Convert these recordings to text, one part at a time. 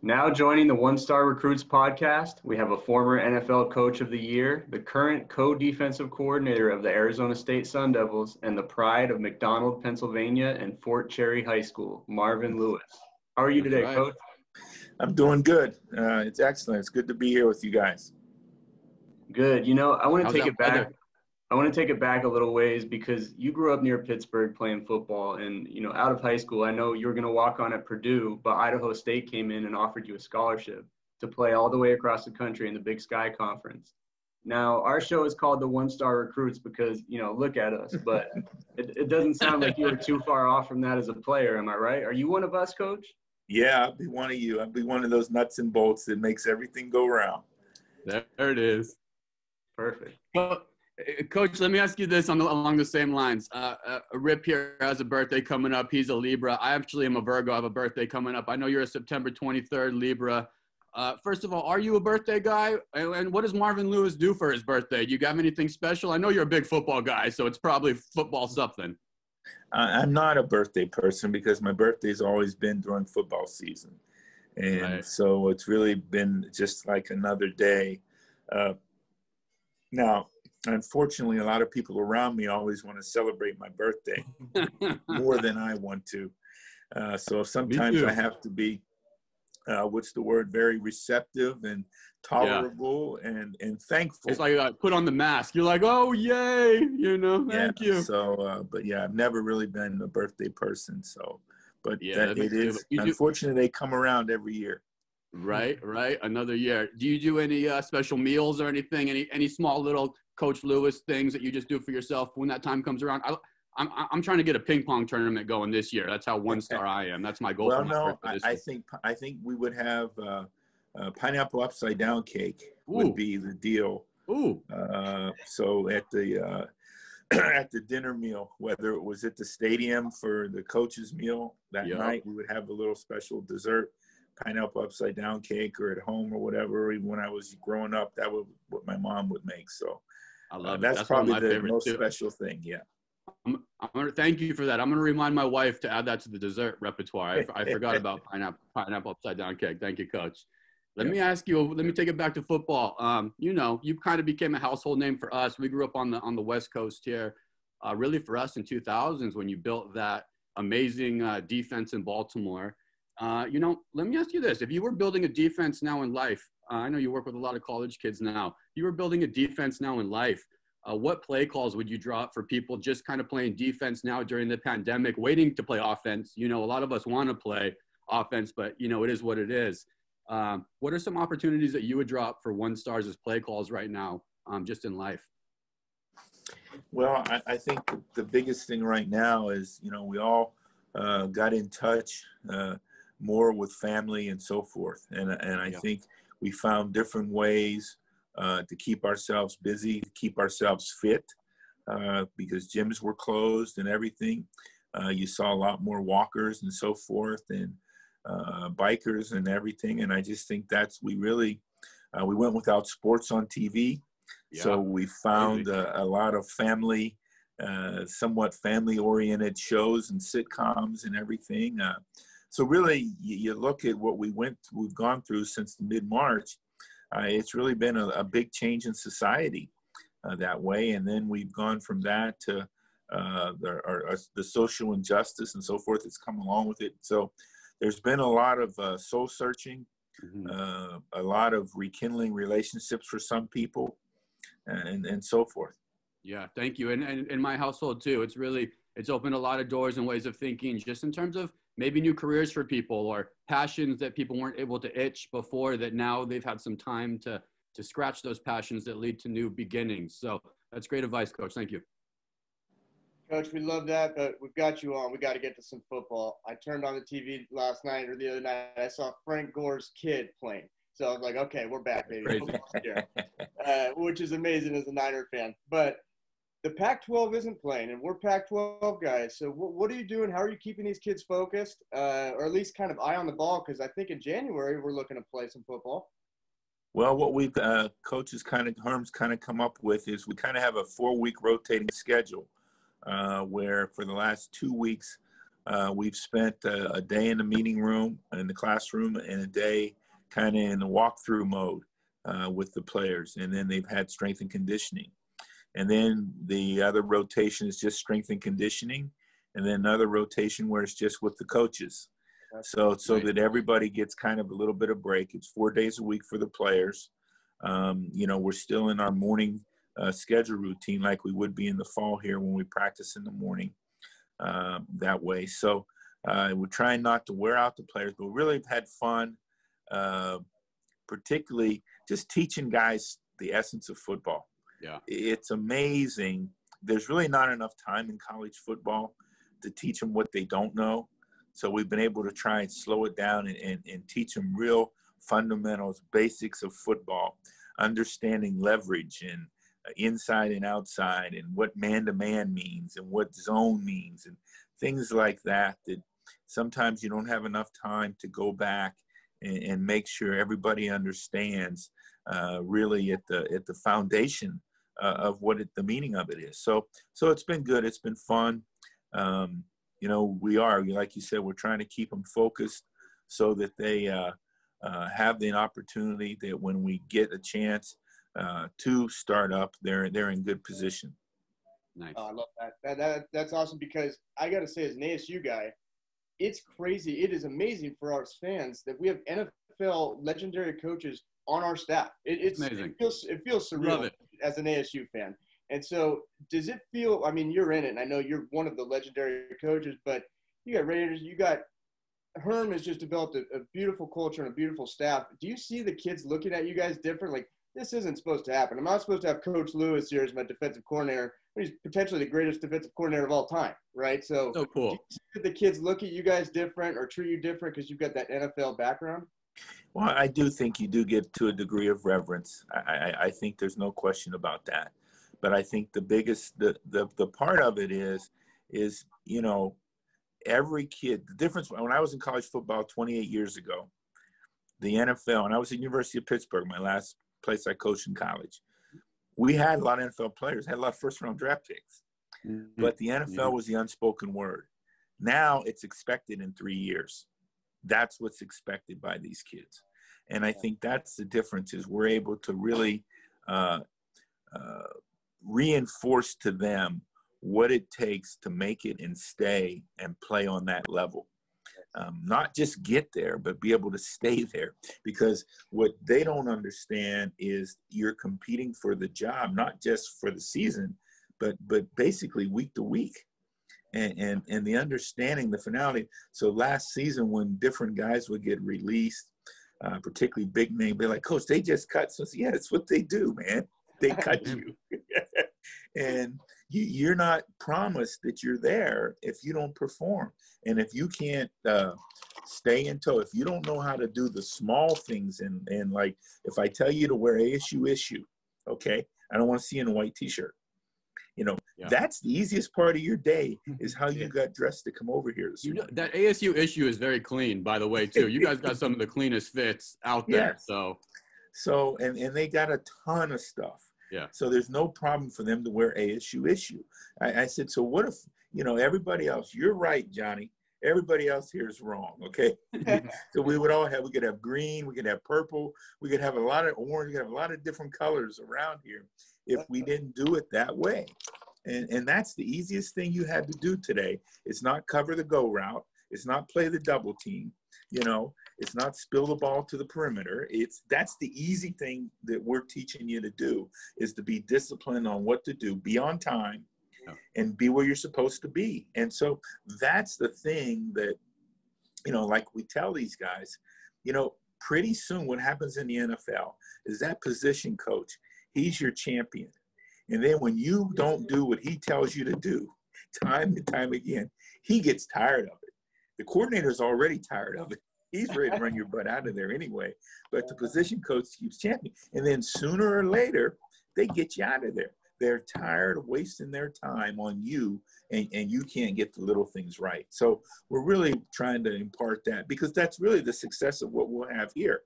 Now joining the One Star Recruits podcast, we have a former NFL Coach of the Year, the current co-defensive coordinator of the Arizona State Sun Devils, and the pride of McDonald, Pennsylvania, and Fort Cherry High School, Marvin Lewis. How are you today, right. Coach? I'm doing good. Uh, it's excellent. It's good to be here with you guys. Good. You know, I want to take it back. Weather? I want to take it back a little ways because you grew up near Pittsburgh playing football, and you know, out of high school, I know you were going to walk on at Purdue, but Idaho State came in and offered you a scholarship to play all the way across the country in the Big Sky Conference. Now, our show is called the One Star Recruits because you know, look at us, but it, it doesn't sound like you were too far off from that as a player. Am I right? Are you one of us, Coach? Yeah, I'll be one of you. I'll be one of those nuts and bolts that makes everything go round. There it is. Perfect. Well, Coach, let me ask you this on the, along the same lines. Uh, uh, Rip here has a birthday coming up. He's a Libra. I actually am a Virgo. I have a birthday coming up. I know you're a September 23rd Libra. Uh, first of all, are you a birthday guy? And, and, what does Marvin Lewis do for his birthday? Do you got anything special? I know you're a big football guy, so it's probably football something. I'm not a birthday person because my birthday's always been during football season. And right. so it's really been just like another day. Uh, now, unfortunately, a lot of people around me always want to celebrate my birthday more than I want to. Uh, so sometimes I have to be, uh, what's the word, very receptive and tolerable yeah. and and thankful. It's like uh, put on the mask. You're like, oh yay, you know, thank yeah, you. So, uh, but yeah, I've never really been a birthday person. So, but yeah, that, it is. Unfortunately, they come around every year. Right, right. Another year. Do you do any uh, special meals or anything? Any any small little Coach Lewis things that you just do for yourself when that time comes around? I, I'm I'm trying to get a ping pong tournament going this year. That's how one star I am. That's my goal. Well, no, I, think I think we would have uh, uh, pineapple upside down cake Ooh. would be the deal. Ooh. Uh, so at the uh, at the dinner meal, whether it was at the stadium for the coach's meal that yep. night, we would have a little special dessert pineapple upside down cake or at home or whatever. Even when I was growing up, that was what my mom would make. So I love uh, that's, that's, probably the most too. special thing. Yeah. I'm, I'm, gonna thank you for that. I'm gonna remind my wife to add that to the dessert repertoire. I, I forgot about pineapple pineapple upside down cake. Thank you, Coach. Let yeah. me ask you. Let me take it back to football. Um, you know, you kind of became a household name for us. We grew up on the on the West Coast here. Uh, really, for us in 2000s when you built that amazing uh, defense in Baltimore. Uh, you know, let me ask you this: If you were building a defense now in life, uh, I know you work with a lot of college kids now. If you were building a defense now in life. Uh, what play calls would you draw for people just kind of playing defense now during the pandemic, waiting to play offense? You know, a lot of us want to play offense, but you know, it is what it is. Um, what are some opportunities that you would drop for one stars as play calls right now, um, just in life? Well, I, I, think the biggest thing right now is, you know, we all uh, got in touch uh, more with family and so forth. And, and I yeah. think we found different ways uh, to keep ourselves busy, to keep ourselves fit, uh, because gyms were closed and everything. Uh, you saw a lot more walkers and so forth and uh, bikers and everything. And I just think that's, we really, uh, we went without sports on TV. Yeah. So we found a, a, lot of family, somewhat family oriented shows and sitcoms and everything. So really, you, you look at what we went, we've gone through since mid March. Uh, it's really been a, a, big change in society uh, that way, and then we've gone from that to uh, the, our, our, the social injustice and so forth that's come along with it. So there's been a lot of uh, soul searching, mm-hmm. Uh, a lot of rekindling relationships for some people, and and so forth. Yeah, thank you. And, and in my household too, it's really it's opened a lot of doors and ways of thinking, just in terms of maybe new careers for people or passions that people weren't able to itch before that now they've had some time to to scratch those passions that lead to new beginnings. So that's great advice, coach. Thank you. Coach, we love that, but we've got you on. We got to get to some football. I turned on the TV last night or the other night. I saw Frank Gore's kid playing. So I was like, okay, we're back, baby. uh, which is amazing as a Niner fan. But the Pac-12 isn't playing, and we're Pac-12 guys. So what, what are you doing? How are you keeping these kids focused, uh, or at least kind of eye on the ball? Because I think in January we're looking to play some football. Well, what we've uh, coaches kind of Herm's kind of come up with is we kind of have a four-week rotating schedule, uh, where for the last two weeks Uh, we've spent a, a, day in the meeting room, in the classroom, and a day kind of in the walkthrough mode uh, with the players. And then they've had strength and conditioning. And then the other rotation is just strength and conditioning. And then another rotation where it's just with the coaches. So, so that everybody gets kind of a little bit of break. It's four days a week for the players. Um, you know, we're still in our morning uh, schedule routine like we would be in the fall here when we practice in the morning uh, that way. So uh, we're trying not to wear out the players, but really have had fun, uh, particularly just teaching guys the essence of football. Yeah, it's amazing. There's really not enough time in college football to teach them what they don't know. So we've been able to try and slow it down and, and, and teach them real fundamentals, basics of football, understanding leverage and uh, inside and outside and what man to man means and what zone means and things like that that sometimes you don't have enough time to go back and, and make sure everybody understands uh, really at the at the foundation uh, of what it, the meaning of it is so so it's been good it's been fun um, you know we are like you said we're trying to keep them focused so that they uh, uh, have the opportunity that when we get a chance uh, to start up, they're they're in good position. Nice. Oh, I love that. That, that. That's awesome because I got to say, as an ASU guy, it's crazy. It is amazing for our fans that we have NFL legendary coaches on our staff. It, it's amazing. It feels it feels surreal it. As an ASU fan. And so, does it feel? I mean, you're in it, and I know you're one of the legendary coaches, but you got Raiders, you got Herm has just developed a, a, beautiful culture and a beautiful staff. Do you see the kids looking at you guys different? Like, this isn't supposed to happen. I'm not supposed to have Coach Lewis here as my defensive coordinator. He's potentially the greatest defensive coordinator of all time, right? So, so cool. the kids look at you guys different or treat you different because you've got that NFL background? Well, I do think you do get to a degree of reverence. I, I, I think there's no question about that. But I think the biggest, the, the, the part of it is, is, you know, every kid, the difference when I was in college football 28 years ago, the NFL, and I was at University of Pittsburgh, my last place I coached in college. We had a lot of NFL players, had a lot of first round draft picks, mm-hmm. but the NFL yeah. was the unspoken word. Now it's expected in three years. That's what's expected by these kids. And I think that's the difference is we're able to really uh, uh, reinforce to them what it takes to make it and stay and play on that level. Um, not just get there, but be able to stay there. Because what they don't understand is you're competing for the job, not just for the season, but but basically week to week. And, and and the understanding the finality. So last season, when different guys would get released, uh, particularly big name, they're like, "Coach, they just cut." So yeah, it's what they do, man. They cut you. and you, are not promised that you're there if you don't perform. And if you can't uh, stay in tow, if you don't know how to do the small things, and, and like if I tell you to wear ASU issue, okay, I don't want to see you in a white t shirt. You know, yeah. that's the easiest part of your day hmm. is how you yeah. got dressed to come over here. You know, that ASU issue is very clean, by the way, too. You guys got some of the cleanest fits out there. Yes. So, so and and they got a ton of stuff. Yeah. So there's no problem for them to wear ASU issue. I, I said, so what if, you know, everybody else, you're right, Johnny. Everybody else here is wrong. Okay. so we would all have, we could have green, we could have purple, we could have a lot of orange, we could have a lot of different colors around here if we didn't do it that way. And, and that's the easiest thing you had to do today. It's not cover the go route. It's not play the double team. You know, it's not spill the ball to the perimeter. It's that's the easy thing that we're teaching you to do is to be disciplined on what to do, be on time, yeah. and be where you're supposed to be. And so that's the thing that, you know, like we tell these guys, you know, pretty soon what happens in the NFL is that position coach, he's your champion. And then when you don't do what he tells you to do, time and time again, he gets tired of it. The coordinator's already tired of it he's ready to run your butt out of there anyway. But the position coach keeps championing. And then sooner or later, they get you out of there. They're tired of wasting their time on you, and, and you can't get the little things right. So we're really trying to impart that because that's really the success of what we'll have here.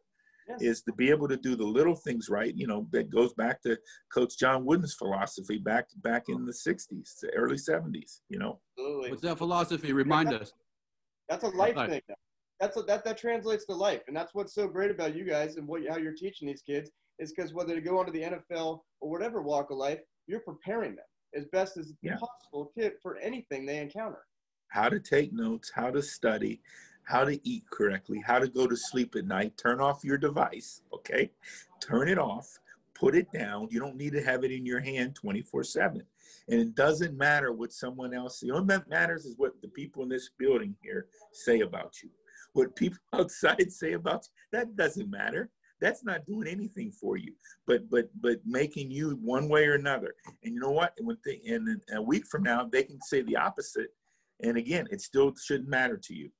Yes. Is to be able to do the little things right. You know, that goes back to Coach John Wooden's philosophy back back in the '60s, the early '70s. You know, what's that philosophy? Remind us That's a life thing. That's a, that that translates to life, and that's what's so great about you guys and what how you're teaching these kids is because whether to go onto the NFL or whatever walk of life, you're preparing them as best as yeah. possible to, for anything they encounter. How to take notes, how to study, how to eat correctly, how to go to sleep at night. Turn off your device, okay? Turn it off, put it down. You don't need to have it in your hand 24 7. And it doesn't matter what someone else, the only that matters is what the people in this building here say about you. What people outside say about you, that doesn't matter. That's not doing anything for you, but but but making you one way or another. And you know what? When they, and a week from now, they can say the opposite. And again, it still shouldn't matter to you.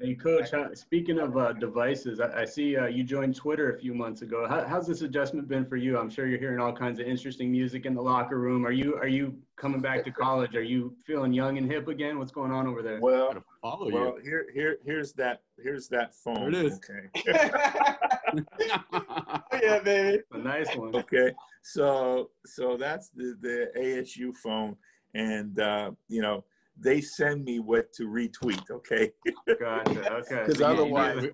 Hey, Coach. speaking of uh, devices, I, I see uh, you joined Twitter a few months ago. How, how's this adjustment been for you? I'm sure you're hearing all kinds of interesting music in the locker room. Are you are you coming back to college? Are you feeling young and hip again? What's going on over there? Well, follow well, you. here here here's that here's that phone. There it is. Okay. oh, yeah, baby. A nice one. Okay, so so that's the the ASU phone, and uh, you know they send me what to retweet. Okay. Gotcha. Okay. Because otherwise,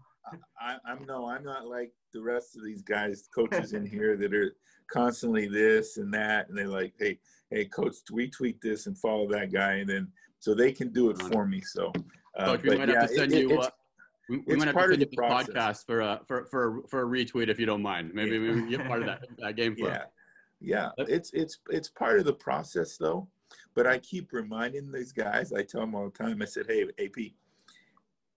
I, I'm no, I'm not like the rest of these guys, coaches in here that are constantly this and that, and they're like, hey, hey, coach, retweet this and follow that guy, and then so they can do it for me. So, uh, coach, we might yeah, have to send it, you. Uh, we, we might have to send you the podcast for a for for for a retweet if you don't mind. Maybe yeah. maybe get part of that, that game flow. Yeah, yeah. It's it's it's part of the process though. But I keep reminding these guys, I tell them all the time, I said, hey, AP,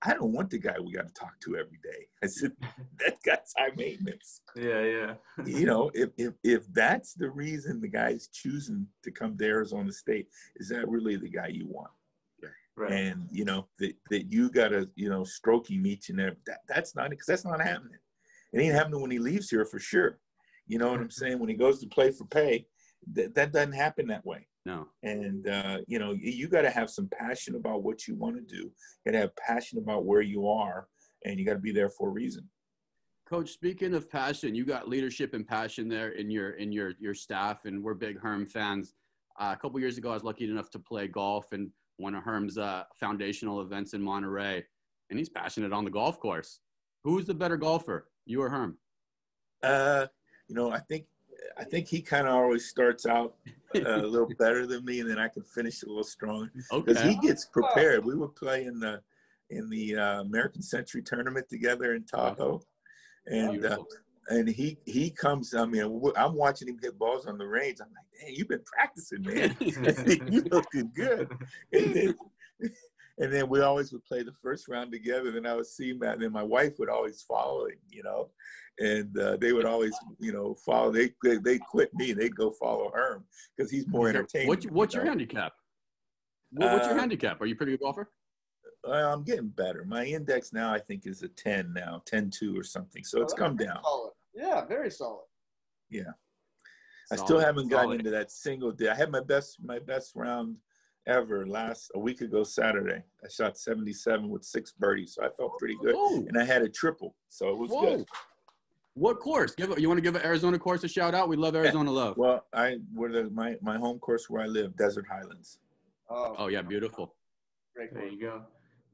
I don't want the guy we got to talk to every day. I said, that guy's high maintenance. Yeah, yeah. you know, if, if, if that's the reason the guy's choosing to come to Arizona State, is that really the guy you want? Right. And, you know, that, that you got to, you know, stroke him each and every, that, that's not, because that's not happening. It ain't happening when he leaves here for sure. You know what I'm saying? When he goes to play for pay, that, that doesn't happen that way. No. And uh, you know, you, you got to have some passion about what you want to do. You got to have passion about where you are, and you got to be there for a reason. Coach, speaking of passion, you got leadership and passion there in your in your your staff, and we're big Herm fans. Uh, a couple years ago, I was lucky enough to play golf in one of Herm's uh, foundational events in Monterey, and he's passionate on the golf course. Who's the better golfer, you or Herm? Uh, you know, I think I think he kind of always starts out uh, a little better than me, and then I can finish a little stronger because okay. he gets prepared. We were playing the in the uh, American Century tournament together in Tahoe, and uh, and he he comes. I mean, I'm watching him hit balls on the range. I'm like, "Dang, you've been practicing, man. You're looking good." And then, and then we always would play the first round together. Then I would see him, and then my wife would always follow him, you know and uh, they would always, you know, follow. They they, they quit me. They'd go follow Herm because he's more entertaining. What's, what's you your handicap? what's your uh, handicap? Are you pretty good golfer? I'm getting better. My index now, I think, is a 10 now, 10-2 or something. So oh, it's come down. Solid. Yeah, very solid. Yeah. Solid. I still haven't gotten solid. into that single day. I had my best my best round ever last a week ago Saturday. I shot 77 with six birdies, so I felt pretty good. Whoa. And I had a triple, so it was Whoa. good. What course? Give you want to give an Arizona course a shout out? We love Arizona love. Well, I where the my my home course where I live, Desert Highlands. Oh, oh yeah, beautiful. Great. There you go.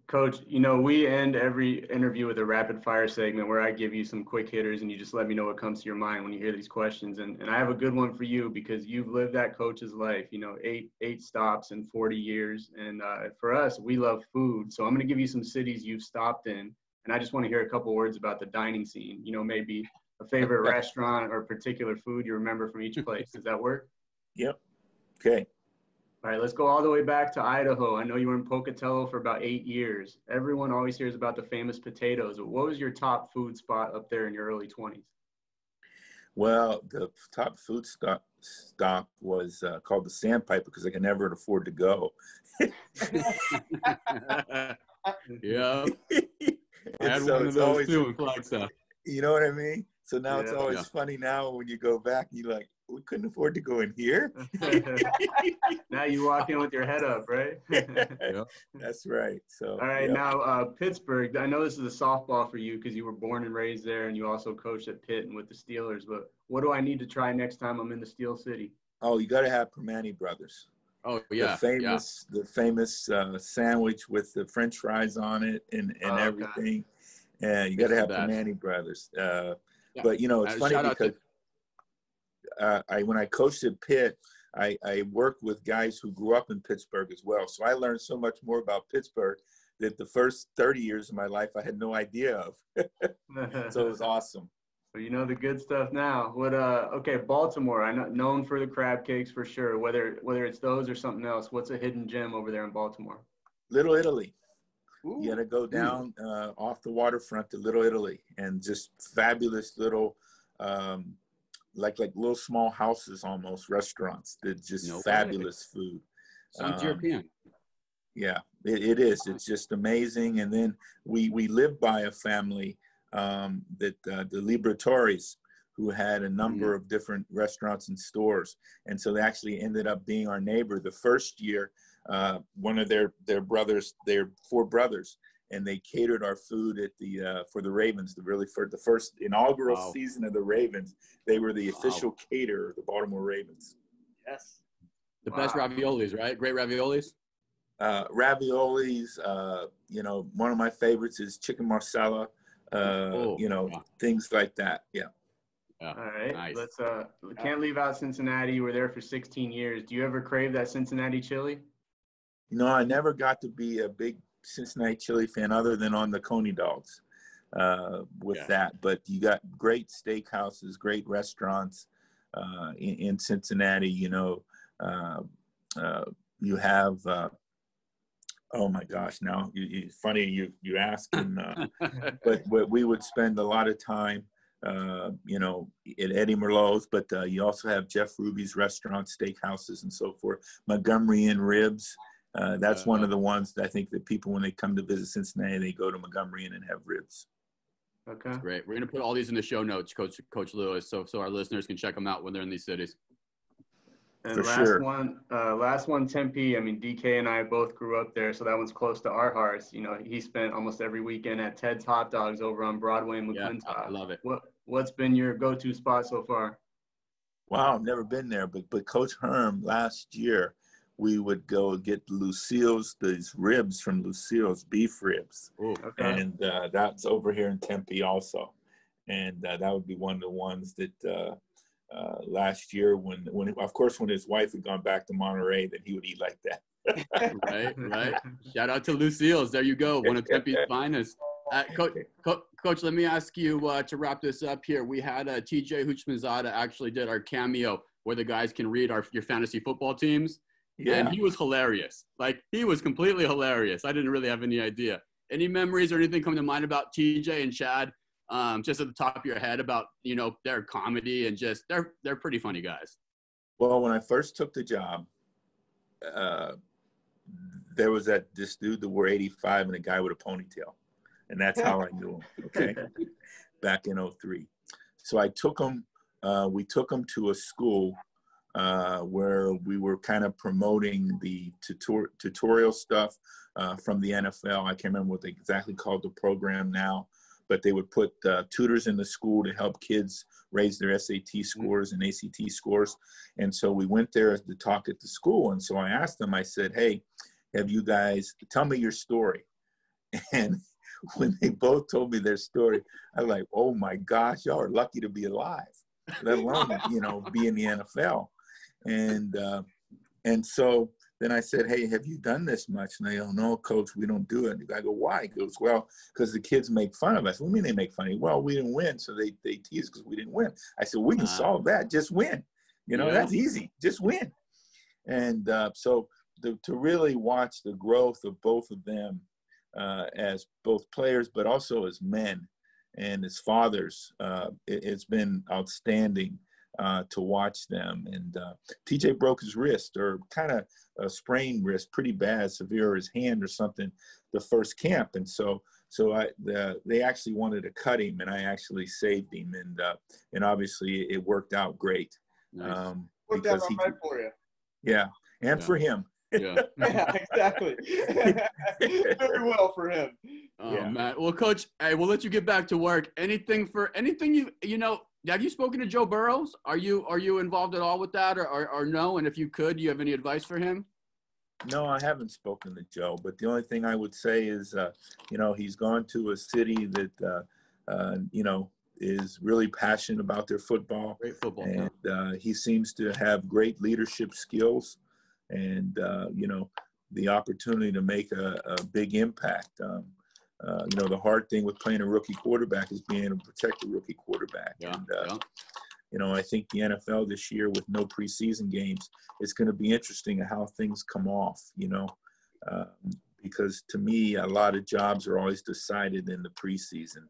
Coach, you know, we end every interview with a rapid fire segment where I give you some quick hitters and you just let me know what comes to your mind when you hear these questions. And, and I have a good one for you because you've lived that coach's life, you know, eight, eight stops in 40 years. And uh, for us, we love food. So I'm going to give you some cities you've stopped in and I just want to hear a couple words about the dining scene. You know, maybe a favorite restaurant or particular food you remember from each place. Does that work? Yep. Okay. All right, let's go all the way back to Idaho. I know you were in Pocatello for about eight years. Everyone always hears about the famous potatoes. What was your top food spot up there in your early 20s? Well, the top food stop, stop was uh, called the Sandpiper because I could never afford to go. yeah. I had so one of those always, too in Flagstaff. You know what I mean? So now yeah, it's always yeah. funny now when you go back and you're like, we couldn't afford to go in here. now you walk in with your head up, right? yeah. That's right. So all right, now uh, Pittsburgh. I know this is a softball for you because you were born and raised there, and you also coached at Pitt and with the Steelers. But what do I need to try next time I'm in the Steel City? Oh, you got to have Primanti Brothers. Oh yeah, the famous yeah. the famous uh, sandwich with the French fries on it and and oh, everything. And you got to have the Manny brothers. Uh, yeah. But you know, it's uh, funny because to- uh, I when I coached at Pitt, I, I worked with guys who grew up in Pittsburgh as well. So I learned so much more about Pittsburgh that the first 30 years of my life I had no idea of. so it was awesome. So you know the good stuff now. What uh okay, Baltimore, I know known for the crab cakes for sure. Whether whether it's those or something else, what's a hidden gem over there in Baltimore? Little Italy. Ooh. You got to go down uh, off the waterfront to Little Italy and just fabulous little um, like like little small houses almost restaurants that just no fabulous food. Sounds um, European. Yeah, it, it is. It's just amazing. And then we we live by a family um, that uh, the Liberatores, who had a number mm. of different restaurants and stores, and so they actually ended up being our neighbor. The first year, uh, one of their their brothers, their four brothers, and they catered our food at the uh, for the Ravens. The really for the first inaugural wow. season of the Ravens, they were the official caterer of the Baltimore Ravens. Yes, the wow. best raviolis, right? Great raviolis. Uh, raviolis, uh, you know, one of my favorites is chicken marsala. Uh, oh, you know, yeah. things like that. Yeah. Yeah. All right. Nice. Let's uh can't leave out Cincinnati. You were there for 16 years. Do you ever crave that Cincinnati chili? No, I never got to be a big Cincinnati chili fan other than on the Coney dogs uh, with yeah. that. But you got great steakhouses, great restaurants uh, in, in, Cincinnati. You know, uh, uh you have. Uh, oh my gosh! Now, you, you, funny you you ask, and, uh, but, but we would spend a lot of time uh, you know, at Eddie Merlot's, but uh, you also have Jeff Ruby's restaurants, steakhouses, and so forth. Montgomery Inn Ribs, uh, that's one of uh-huh. the ones that I think that people, when they come to visit Cincinnati, they go to Montgomery Inn and have ribs. Okay. That's great. We're going to put all these in the show notes, Coach Coach Lewis, so so our listeners can check them out when they're in these cities. And For last sure. one, uh, last one, Tempe. I mean, DK and I both grew up there, so that one's close to our hearts. You know, he spent almost every weekend at Ted's Hot Dogs over on Broadway in McClintock. Yeah, I love it. What What's been your go-to spot so far? Wow, I've never been there, but but Coach Herm last year we would go get Lucille's, these ribs from Lucille's, beef ribs. Ooh, okay. And uh, that's over here in Tempe also. And uh, that would be one of the ones that uh, last year when, when, of course, when his wife had gone back to Monterey, that he would eat like that. right, right. Shout out to Lucille's. There you go. One of Tempe's finest. Uh, Coach, Co- Coach, let me ask you uh, to wrap this up here. We had uh, TJ Houshmandzadeh actually did our cameo where the guys can read our your fantasy football teams. Yeah. And he was hilarious. Like he was completely hilarious. I didn't really have any idea. Any memories or anything come to mind about TJ and Chad? Um, just at the top of your head about you know their comedy and just they're they're pretty funny guys. Well, when I first took the job, uh, there was that this dude that wore 85 and a guy with a ponytail, and that's how I knew him. Okay, back in 03. So I took him. Uh, we took him to a school uh, where we were kind of promoting the tutor- tutorial stuff uh, from the NFL. I can't remember what they exactly called the program now, but they would put uh, tutors in the school to help kids raise their SAT scores and ACT scores. And so we went there to talk at the school. And so I asked them, I said, hey, have you guys, tell me your story. And when they both told me their story, I was like, oh my gosh, y'all are lucky to be alive, let alone, you know, be in the NFL. And uh, and so then I said, hey, have you done this much? And they go, no, coach, we don't do it. And I go, why? He goes, well, because the kids make fun of us. What do you mean they make fun of you? Well, we didn't win, so they, they tease because we didn't win. I said, we can solve that. Just win. You know, yeah. that's easy. Just win. And uh, so the, to really watch the growth of both of them uh, as both players, but also as men and as fathers, uh, it, has been outstanding uh, to watch them. And uh, TJ broke his wrist or kind of a sprained wrist, pretty bad, severe, his hand or something, the first camp. And so, so I, the, they actually wanted to cut him, and I actually saved him. And uh, and obviously, it worked out great. Nice. Um, worked out he, right for you. Yeah, and yeah. for him. Yeah, yeah exactly. Very well for him. Oh yeah. man. Well, coach, hey, we'll let you get back to work. Anything for anything you you know, have you spoken to Joe Burrows? Are you are you involved at all with that, or, or, or no? And if you could, do you have any advice for him? No, I haven't spoken to Joe, but the only thing I would say is, uh, you know, he's gone to a city that, uh, uh, you know, is really passionate about their football. Great football. And uh, he seems to have great leadership skills and, uh, you know, the opportunity to make a, a big impact. Um, uh, you know, the hard thing with playing a rookie quarterback is being able to protect a rookie quarterback. Yeah, and, uh, yeah. you know, I think the NFL this year with no preseason games, it's going to be interesting how things come off, you know, um, because to me, a lot of jobs are always decided in the preseason,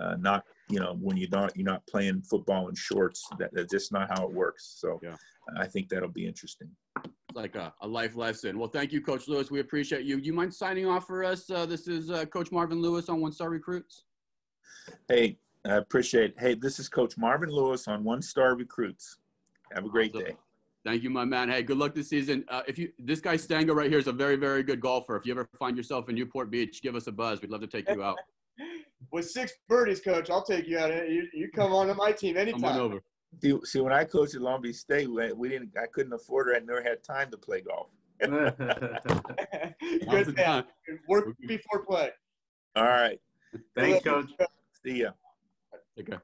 uh, not, you know, when you're not, you're not playing football in shorts. That, that's just not how it works. So Yeah. I think that'll be interesting. Like a, a life lesson. Well, thank you, Coach Lewis. We appreciate you. You mind signing off for us? Uh, this is uh, Coach Marvin Lewis on One Star Recruits. Hey, I appreciate it. Hey, this is Coach Marvin Lewis on One Star Recruits. Have a great Awesome. day. Thank you, my man. Hey, good luck this season. Uh, if you this guy Stango right here is a very, very good golfer. If you ever find yourself in Newport Beach, give us a buzz. We'd love to take you out. With six birdies, coach, I'll take you out. You, you come on to my team Come on anytime. over. See, see, when I coached at Long Beach State, we, we didn't. I couldn't afford it. I never had time to play golf. Good the man. time. Work before play. All right. Thanks, Coach. See ya. Take care.